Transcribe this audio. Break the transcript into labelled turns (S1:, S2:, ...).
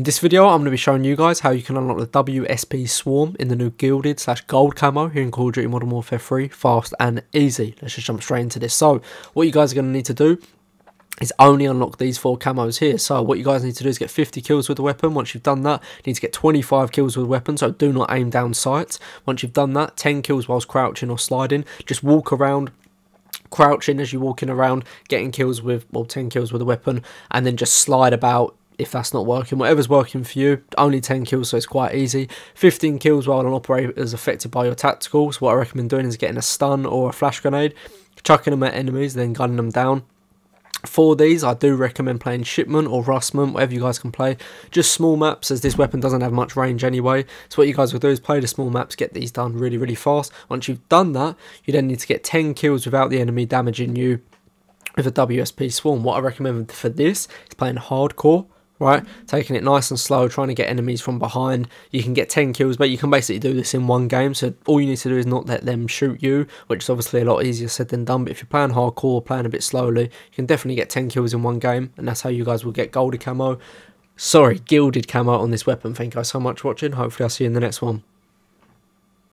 S1: In this video, I'm going to be showing you guys how you can unlock the WSP Swarm in the new Gilded slash Gold camo here in Call of Duty Modern Warfare 3, fast and easy. Let's just jump straight into this. So, what you guys are going to need to do is only unlock these four camos here. So what you guys need to do is get 50 kills with the weapon. Once you've done that, you need to get 25 kills with the weapon, so do not aim down sights. Once you've done that, 10 kills whilst crouching or sliding. Just walk around, crouching as you're walking around, getting kills with, well, 10 kills with a weapon, and then just slide about if that's not working. Whatever's working for you, only 10 kills, so it's quite easy. 15 kills while an operator is affected by your tactical. So what I recommend doing is getting a stun or a flash grenade, chucking them at enemies, then gunning them down. For these, I do recommend playing Shipment or Rustman, whatever you guys can play. Just small maps, as this weapon doesn't have much range anyway. So what you guys will do is play the small maps, get these done really, really fast. Once you've done that, you then need to get 10 kills without the enemy damaging you with a WSP Swarm. What I recommend for this is playing Hardcore right? Taking it nice and slow, trying to get enemies from behind. You can get 10 kills, but you can basically do this in one game. So all you need to do is not let them shoot you, which is obviously a lot easier said than done. But if you're playing hardcore, playing a bit slowly, you can definitely get 10 kills in one game, and that's how you guys will get golded camo. Sorry, gilded camo on this weapon. Thank you guys so much for watching. Hopefully I'll see you in the next one.